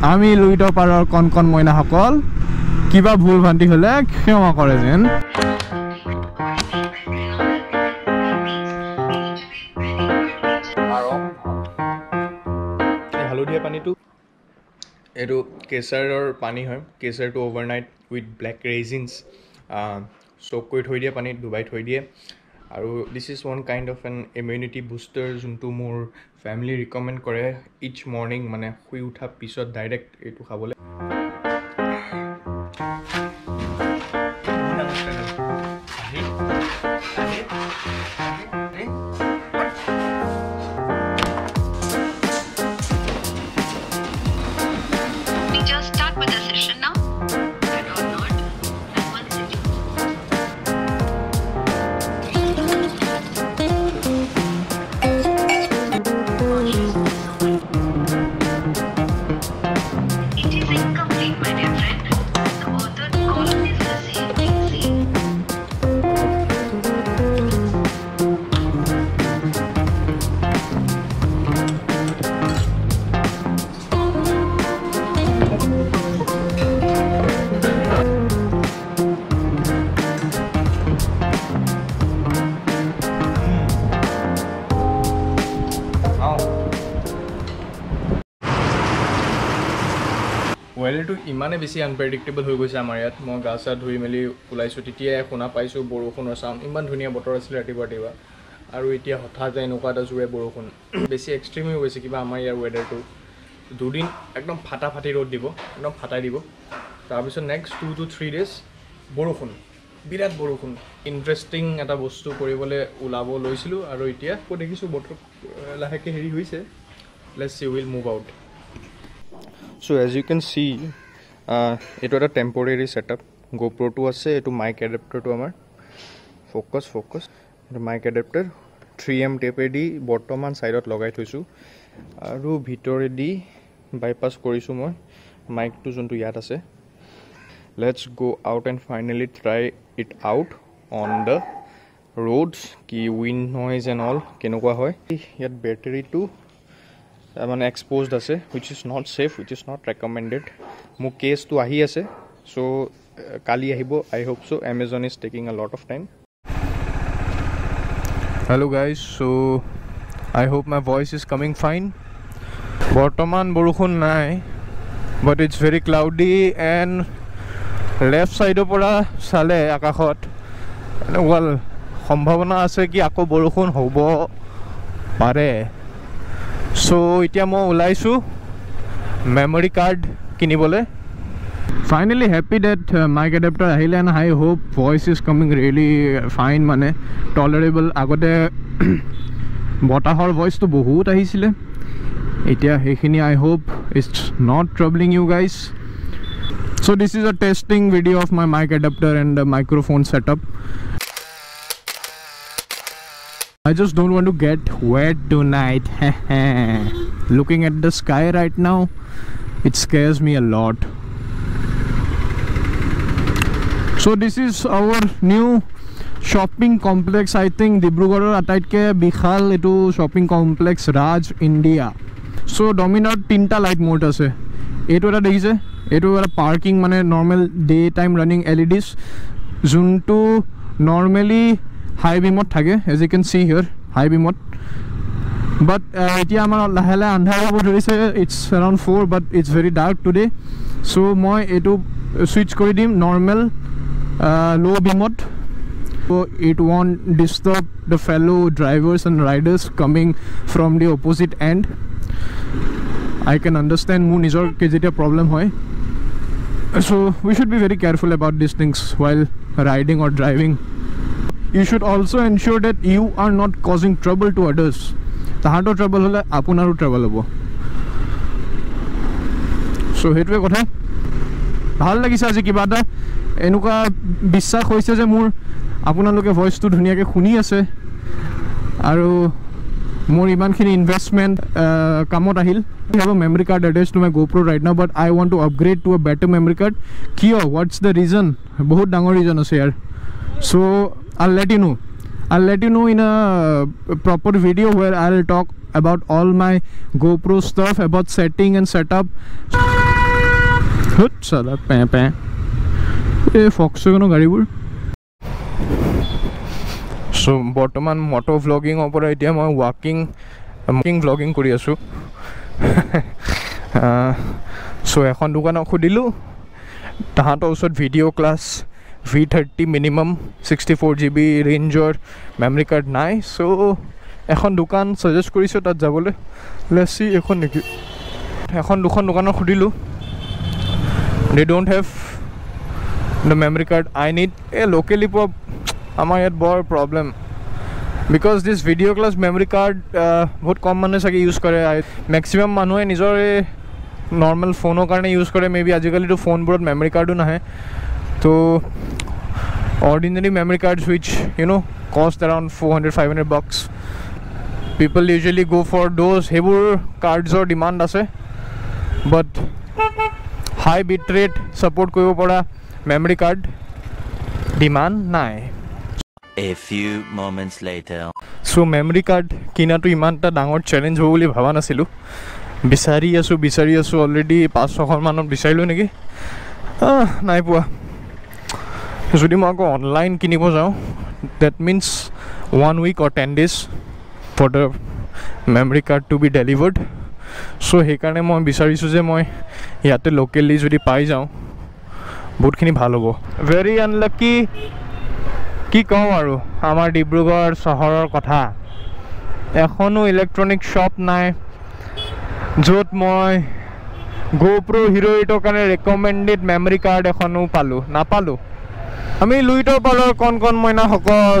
আমি লুইত পাৰৰ কণ কণ মইনাসকল কিবা ভুল ভ্ৰান্তি হ'লে ক্ষমা কৰে যেন। হালধীয়া পানীটো? এইটো কেচাৰৰ পানী হয়। কেচাৰটো অ'ভাৰনাইট উইথ ব্লেক ৰেজিনছ চক কৰি থৈ দিয়ে পানীত ডুবাই থৈ দিয়ে। আৰু this is one kind of an immunity booster যোনটো মোৰ ফেমিলি ৰিকমেণ্ড কৰে ইচ মৰ্ণিং মানে শুই উঠা পিছত ডাইৰেক্ট এইটো খাবলৈ। ইমানেই বেছি আনপ্ৰেডিক্টেবল হৈ গৈছে আমাৰ ইয়াত। মই গা চা ধুই মেলি ওলাইছোঁ তেতিয়াই শুনা পাইছোঁ বৰষুণৰ চাউণ্ড ইমান ধুনীয়া বতৰ আছিলে ৰাতিপুৱা ৰাতিপুৱা। আৰু এতিয়া হঠাৎ এনেকুৱা এটা জোৰে বৰষুণ। বেছি এক্সট্ৰিম হৈ গৈছে কিবা আমাৰ ইয়াৰ ৱেডাৰটো দুদিন একদম ফাটা ফাটি ৰ'দ দিব একদম ফাটাই দিব। তাৰপিছত next two to three days বৰষুণ। বিৰাট বৰষুণ। ইণ্টাৰেষ্টিং এটা বস্তু কৰিবলৈ ওলাব লৈছিলোঁ আৰু এতিয়া আকৌ দেখিছোঁ বতৰ লাহেকৈ হেৰি হৈছে। Let's see will move out so' as you can see এইটো এটা টেম্পৰেৰী ছেটআপ গোপ্ৰ'টো আছে এইটো মাইক এডেপ্টাৰটো আমাৰ। ফ'কাছ ফ'কাছ এইটো মাইক এডেপ্টাৰ থ্ৰী এম টেপেদি বৰ্তমান ছাইডত লগাই থৈছোঁ। আৰু ভিতৰেদি বাইপাছ কৰিছোঁ মই মাইকটো যোনটো ইয়াত আছে। Let's go' out and finally try it out on the roads কি উইণ্ড নইজ এণ্ড অল কেনেকুৱা হয়। ইয়াত বেটেৰীটো মানে এক্সপ'জড আছে which is not safe which is not recommended মোক কেছটো আহি আছে চ' কালি আহিব I hope so' Amazon is taking a lot of time hello' guys so' I hope my voice is coming fine বৰ্তমান বৰষুণ নাই but it's very cloudy and left ছাইডৰ পৰা চালে আকাশত সম্ভাৱনা আছে কি আকৌ বৰষুণ হ'ব পাৰে। চ' এতিয়া মই ওলাইছোঁ মেমৰি কাৰ্ড কিনিবলৈ। Finally happy that mic adapter আহিলে and I hope voice is coming really fine মানে টলাৰেবল আগতে বতাহৰ ভইচটো বহুত আহিছিলে। এতিয়া সেইখিনি I hope it's not troubling you guys so' this is a testing video' of my mic adapter and microphone setup I just don't want to get wet tonight. Looking at the sky right now, it scares me a lot. So this is our new shopping complex. I think ডিব্ৰুগড়ৰ আটাইতকৈ বিশাল এইটো shopping complex ৰাজ India চ' ডমিনাৰত তিনিটা light mode আছে এইটো এটা দেখিছে এইটো এটা পাৰ্কিং মানে normal day time running L E Ds যোনটো নৰ্মেলি High beam থাকে as you can see here high beam but এতিয়া আমাৰ লাহে লাহে আন্ধাৰ হ'ব ধৰিছে it's around four but it's very dark today so' মই এইটো ছুইচ কৰি দিম normal low বিমত it won't disturb the fellow drivers and riders coming from the opposite end. I can understand মোৰ নিজৰ যেতিয়া প্ৰব্লেম হয় so we should be very careful about these things while riding or driving you should also ensure that you are not causing trouble to others. তাহাঁতৰ trouble হ'লে আপোনাৰো trouble হ'ব চ' সেইটোৱে কথা ভাল লাগিছে আজি কিবা এটা এনেকুৱা বিশ্বাস হৈছে যে মোৰ আপোনালোকে ভইচটো ধুনীয়াকৈ শুনি আছে আৰু মোৰ ইমানখিনি ইনভেষ্টমেণ্ট কামত আহিল have memory card adds to my GoPro' right now but I want to upgrade to a better memory card কিয় হোৱাটছ দ্য ৰিজন বহুত ডাঙৰ ৰিজন আছে ইয়াৰ so' I let you know I'll let you know in a uh, proper video where I'll talk about all my GoPro stuff about setting and setup. Hut, sala, peh, peh. এই ফক্সৱেগনৰ গাড়ীবোৰ চ' বৰ্তমান motor ভ্লগিঙৰ পৰা এতিয়া মই ৱাকিং ৱাকিং vlogging কৰি আছোঁ চ' এখন দোকানক সুধিলোঁ তাহাঁতৰ ওচৰত video' class V thirty minimum sixty four G B ৰেঞ্জৰ মেমৰি কাৰ্ড নাই চ' এখন দোকান ছাজেষ্ট কৰিছোঁ তাত যাবলৈ। লেচি এখন নেকি এখন দুখন দোকানত সুধিলোঁ। They don't have the memory card I need এই লোকেলি পোৱা আমাৰ ইয়াত বৰ problem because this video' class memory card বহুত কম মানুহে চাগে ইউজ কৰে। মেক্সিমাম মানুহে নিজৰ এই নৰ্মেল ফোনৰ কাৰণে ইউজ কৰে। মে বি আজিকালিতো ফোনবোৰত মেমৰি কাৰ্ডো নাহে। তো cards which you know' cost around four hundred five hundred bucks people usually go' for those সেইবোৰ কাৰ্ডছৰ ডিমাণ্ড আছে but high bit rate support কৰিব পৰা মেমৰি কাৰ্ড ডিমাণ্ড নাই A few moments later. So' memory card কিনাটো ইমান এটা ডাঙৰ challenge হ'ব বুলি ভবা নাছিলোঁ বিচাৰি আছোঁ বিচাৰি আছোঁ অলৰেডি পাঁচ ছশমানত বিচাৰিলোঁ নেকি আহ, নাই পোৱা যদি মই আকৌ অনলাইন কিনিব যাওঁ that means one week or ten days for the memory card to be delivered so' সেইকাৰণে মই বিচাৰিছোঁ যে মই ইয়াতে লোকেলি যদি পাই যাওঁ বহুতখিনি ভাল হ'ব। ভেৰি আনলাকি কি কওঁ আৰু আমাৰ ডিব্ৰুগড় চহৰৰ কথা। এখনো ইলেক্ট্ৰনিক শ্বপ নাই য'ত মই গ'প্ৰ' হিৰ' এইটৰ কাৰণে ৰেকমেণ্ডেড মেমৰি কাৰ্ড এখনো পালোঁ। নাপালোঁ। আমি লুইটৰ পালৰ কণ কণ মইনাসকল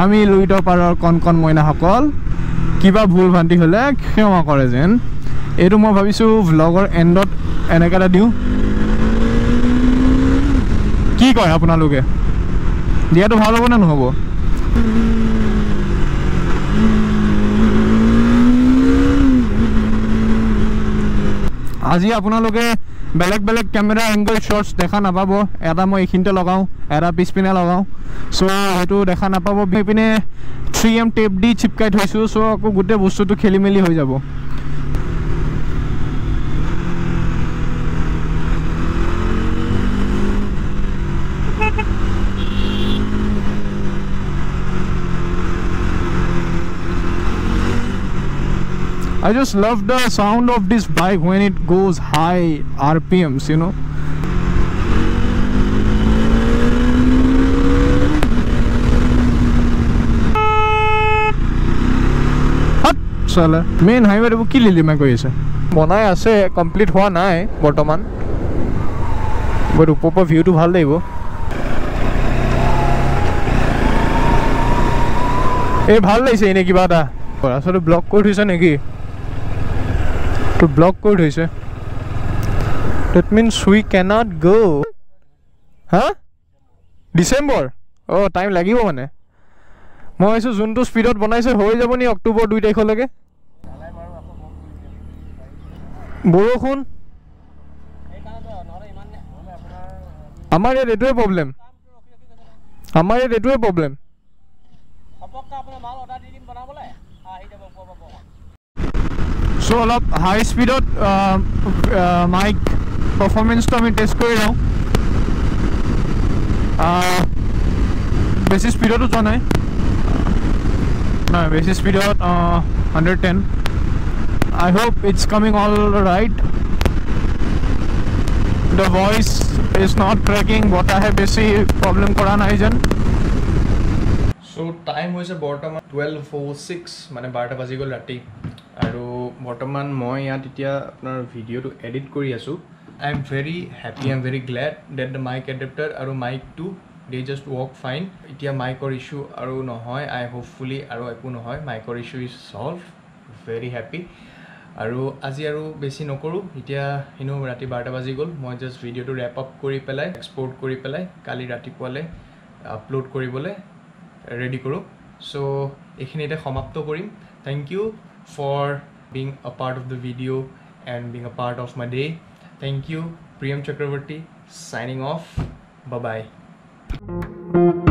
আমি লুইটৰ পাৰৰ কণ কণ মইনাসকল কিবা ভুল ভ্ৰান্তি হ'লে ক্ষমা কৰে যেন। এইটো মই ভাবিছোঁ ভ্লগৰ এণ্ডত এনেকৈ এটা দিওঁ। কি কয় আপোনালোকে? দিয়াটো ভাল হ'ব নে নহ'ব? আজি আপোনালোকে বেলেগ বেলেগ কেমেৰা এংগল শ্বৰ্টছ দেখা নাপাব। এটা মই এইখিনিতে লগাওঁ এটা পিছপিনে লগাওঁ। চ' সেইটো দেখা নাপাব। এইপিনে থ্ৰী এম টেপ দি চিপকাই থৈছোঁ। চ' আকৌ গোটেই বস্তুটো খেলি মেলি হৈ যাব। I just love the sound of this bike when it goes high RPMs, you know. চালে মেইন হাইৱে এইবোৰ কি লিলিমা কৰি আছে বনাই আছে কমপ্লিট হোৱা নাই বৰ্তমান বাট ওপৰৰ পৰা ভিউটো ভাল লাগিব এই ভাল লাগিছে এনেই কিবা এটা আচলতে ব্লক কৰি থৈছে নেকি তো ব্লক কৰি থৈছে। ডেট মিনছ উই কেনট গ' হা? ডিচেম্বৰ অঁ টাইম লাগিব মানে। মই ভাবিছোঁ যোনটো স্পীডত বনাইছে হৈ যাব নি অক্টোবৰ দুই তাৰিখলৈকে? বৰষুণ? আমাৰ ইয়াত এইটোৱে প্ৰব্লেম আমাৰ ইয়াত এইটোৱে প্ৰব্লেম চ' অলপ হাই স্পীডত মাইক পাৰফৰ্মেঞ্চটো আমি টেষ্ট কৰি লওঁ। আহ, বেছি স্পীডতো যোৱা নাই। নাই বেছি স্পীডত hundred ten I hope it's coming all right the voice is not tracking বতাহে বেছি প্ৰব্লেম কৰা নাই যেন। চ' টাইম হৈছে বৰ্তমান টুৱেলভ অ' ছিক্স মানে বাৰটা বাজি গ'ল ৰাতি। আৰু বৰ্তমান মই ইয়াত এতিয়া আপোনাৰ ভিডিঅ'টো এডিট কৰি আছোঁ। I am very happy I am very glad that the mic adapter আৰু মাইকটো দে জাষ্ট ৱৰ্ক ফাইন এতিয়া মাইকৰ ইছ্যু আৰু নহয় আই হোপফুলি আৰু একো নহয় মাইকৰ issue is solved very happy আৰু আজি আৰু বেছি নকৰোঁ এতিয়া এনেও ৰাতি বাৰটা বাজি গ'ল মই জাষ্ট ভিডিঅ'টো ৰেপ আপ কৰি পেলাই এক্সপৰ্ট কৰি পেলাই কালি ৰাতিপুৱালৈ আপলোড কৰিবলৈ ৰেডি কৰোঁ। চ' এইখিনিতে সমাপ্ত কৰিম। Thank you for being a part of the video and being a part of my day. Thank you, Priyam Chakravarti, signing off. Bye bye.